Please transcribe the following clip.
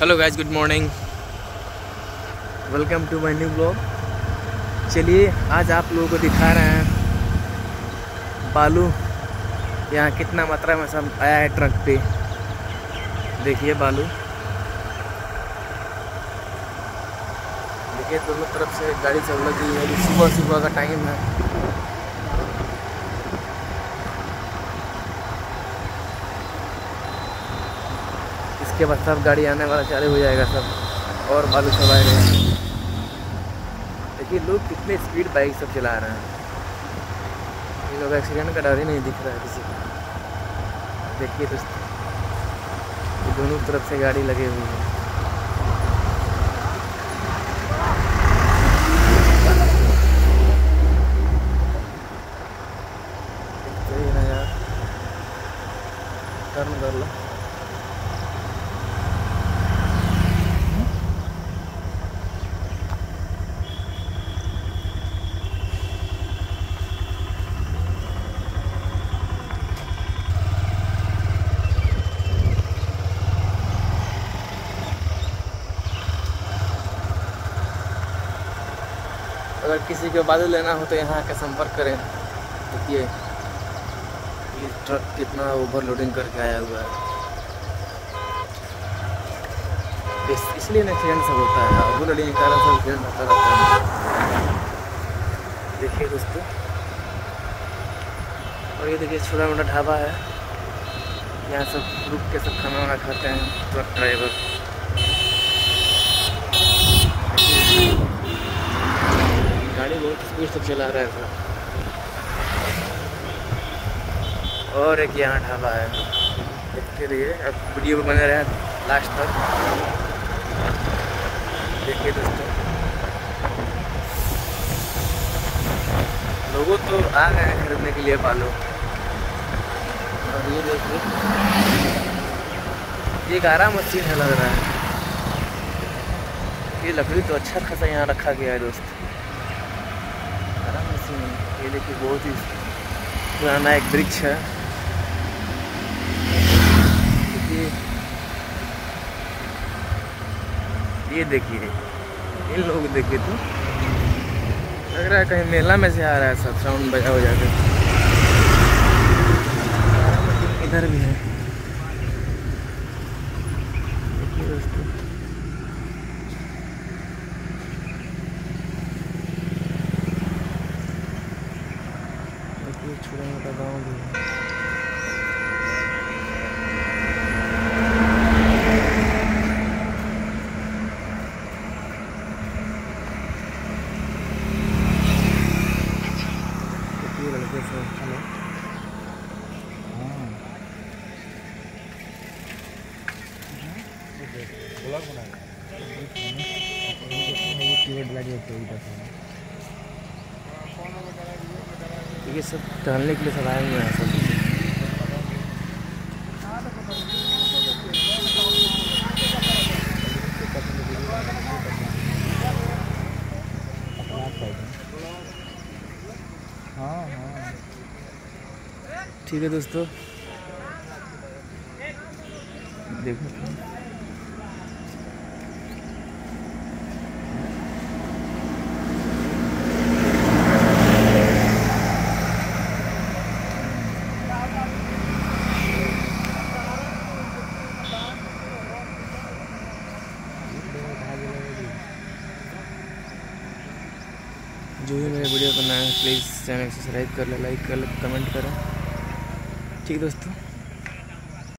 Hello guys good morning welcome to my new blog चलिए, आज आप लोगों को दिखा रहे हैं बालू। यहाँ कितना मात्रा में सब आया है ट्रक पे। देखिए बालू। देखिए दोनों तरफ़ से गाड़ी चल रही है। सुबह सुबह का टाइम है। इसके बाद सब गाड़ी आने वाला चालू हो जाएगा सब। और बालू सब आएगा। देखिए, लोग कितने स्पीड बाइक सब चला रहे हैं। ये लोग एक्सीडेंट का डर ही नहीं दिख रहा है किसी को। देखिए दोस्तों, ये दोनों तरफ़ से गाड़ी लगे हुई है। टर्न कर लो। अगर किसी को बालू लेना हो तो यहाँ का संपर्क करें। देखिए ये ट्रक कितना ओवरलोडिंग करके आया हुआ है। इस, इसलिए ना एक्सीडेंट सब होता है। ओवरलोडिंग के कारण सब एक्सीडेंट होता रहता है। देखिए दोस्तों और ये देखिए छोटा मोटा ढाबा है। यहाँ सब रुक के सब खाना वाना खाते हैं ट्रक ड्राइवर गाड़ी बहुत स्पीड से चला रहा है और एक यहाँ ढाबा है। देखते रहिए। अब वीडियो बने रहे लास्ट तक। देखिए दोस्तों। लोगों तो आ गए खरीदने के लिए बालू। और ये देखिए। ये गारा मशीन है लग रहा है। ये लकड़ी तो अच्छा खासा यहाँ रखा गया है दोस्त। है। ये देखिए, बहुत ही पुराना एक वृक्ष है। ये देखिए इन लोग देखिए तो। लग रहा है कहीं मेला में से आ रहा है सब साउंड बजा हो जाके इधर भी है। देखिए दोस्तों। देखिए छोटा मोटा गाँव भी। है देखिए लड़के सब हेलो ये सब टहलने के लिए सब आए हुए हैं सब। हाँ हाँ ठीक है दोस्तों। देखो। जो भी मेरे वीडियो को नया है प्लीज़ चैनल सब्सक्राइब कर ले लाइक कर ले कमेंट करें। ठीक दोस्तों?